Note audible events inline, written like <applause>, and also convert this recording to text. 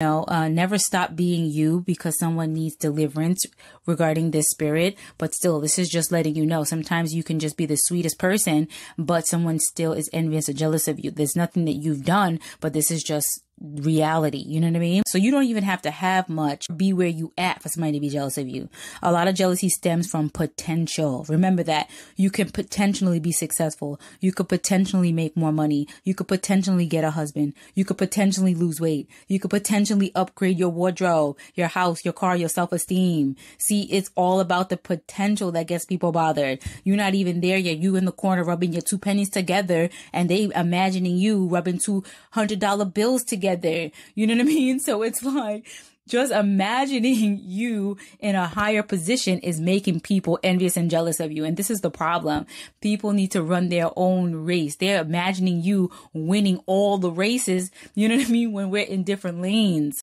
Know, uh, never stop being you because someone needs deliverance regarding this spirit. But still, this is just letting you know. Sometimes you can just be the sweetest person, but someone still is envious or jealous of you. There's nothing that you've done, but this is just reality. You know what I mean? So you don't even have to have much, be where you at for somebody to be jealous of you. A lot of jealousy stems from potential. Remember that you can potentially be successful. You could potentially make more money. You could potentially get a husband. You could potentially lose weight. You could potentially upgrade your wardrobe, your house, your car, your self-esteem. See, it's all about the potential that gets people bothered. You're not even there yet. You in the corner rubbing your two pennies together and they imagining you rubbing two hundred dollar bills together together. You know what I <laughs> mean? So it's like, just imagining you in a higher position is making people envious and jealous of you. And this is the problem. People need to run their own race. They're imagining you winning all the races. You know what I mean? When we're in different lanes.